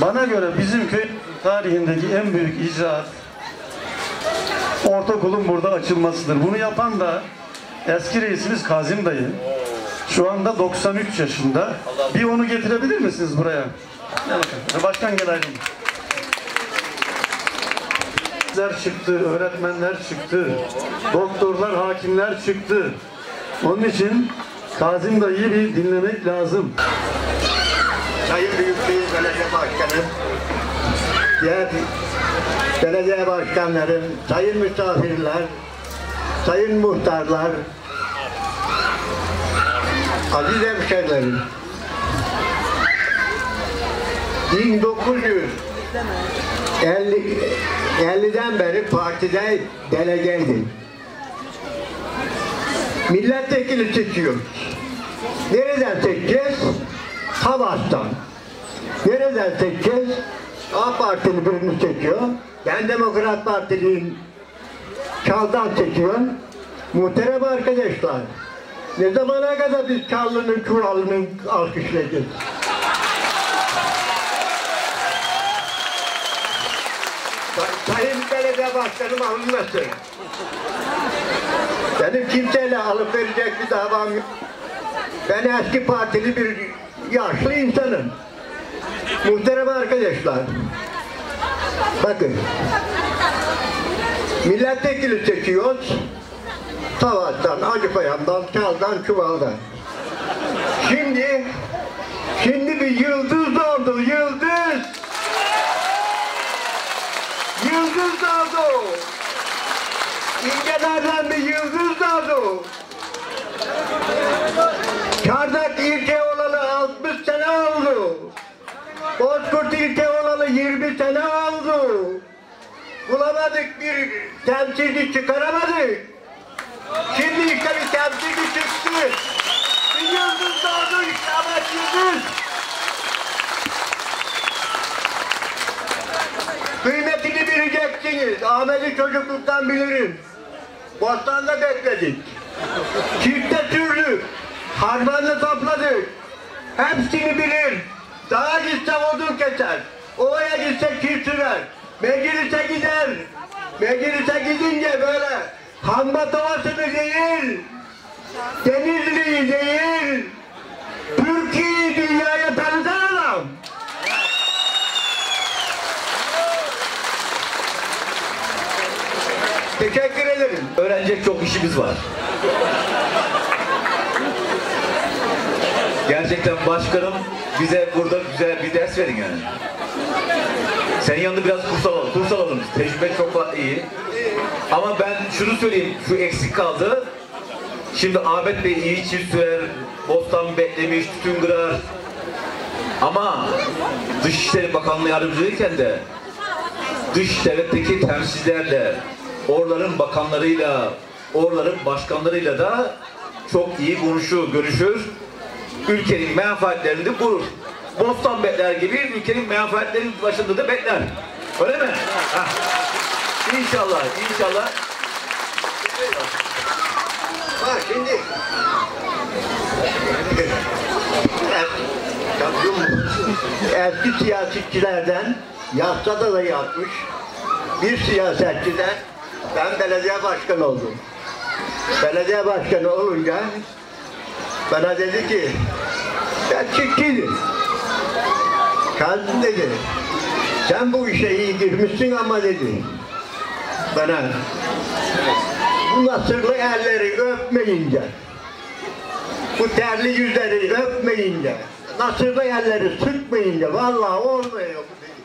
Bana göre bizim köy tarihindeki en büyük icraat ortaokulun burada açılmasıdır. Bunu yapan da eski reisimiz Kazım dayı. Şu anda 93 yaşında. Bir onu getirebilir misiniz buraya? Gel bakalım. Başkan gel. Öğretmenler çıktı, öğretmenler çıktı, doktorlar, hakimler çıktı. Onun için Kazım dayıyı bir dinlemek lazım. Sayın Büyükşehir Belediye Başkanı, diğer belediye başkanları, sayın misafirler, sayın muhtarlar, aziz hemşehrilerim, 1950'den beri partide delegeydim. Milletvekili seçiyoruz. Nereden seçeceğiz? Havas'tan. Nereden seçeceğiz? A Partili birini seçiyor. Ben Demokrat Partiliyim. Çal'dan seçiyorum. Muhterem arkadaşlar. Ne zamana kadar biz Çallı'nın kuralını alkışlayacağız? Say- Sayın Belediye Başkanım alınmasın. Benim kimseyle alıp verecek bir davam yok. Ben eski partili bir yaşlı insanım. Muhterem arkadaşlar. Bakın. Milletvekili seçiyoruz. Savaştan, Acıpayam'dan, Çal'dan, Çuval'dan. Şimdi, şimdi bir yıldız doğdu, yıldız. Yıldız doğdu. İncelerden bir yıldız doğdu. Oldu. Bulamadık bir temsilci çıkaramadık. Şimdi işte bir temsilci çıktı. Bir yıldız doğdu işte Ahmet Yıldız. Kıymetini bileceksiniz. Ahmet'i çocukluktan bilirim. Bostan'da bekledik. Çifte sürdük. Harmanını topladık. Hepsini bilir. Dağa gitse odun keser. Ovaya gitse çift sürer. Meclise gider. Meclise gidince böyle Hambat Ovası'nı değil, Denizli'yi değil, Türkiye'yi dünyaya tanıtan adam. Teşekkür ederim. Öğrenecek çok işimiz var. Gerçekten başkanım bize burada güzel bir ders verin yani. Senin yanında biraz kurs alalım. Kurs alalım. Tecrübe çok iyi. Ama ben şunu söyleyeyim. Şu eksik kaldı. Şimdi Ahmet Bey iyi çift sürer. Bostan beklemiş, tütün kırar. Ama Dışişleri Bakanlığı yardımcılığıyken de dış devletteki temsilcilerle, oraların bakanlarıyla, oraların başkanlarıyla da çok iyi konuşur, görüşür. Ülkenin menfaatlerini de korur. Bostan bekler gibi ülkenin menfaatlerinin başında da bekler. Öyle mi? Hah. İnşallah, inşallah. Bak şimdi. Eski siyasetçilerden yasada da yapmış bir siyasetçiden ben belediye başkanı oldum. Belediye başkanı olunca bana dedi ki ben çiftçiydim. Kazım dedi sen bu işe iyi girmişsin ama dedi bana bu nasırlı elleri öpmeyince, bu terli yüzleri öpmeyince, nasırlı elleri sıkmayınca vallahi olmuyor bu dedi.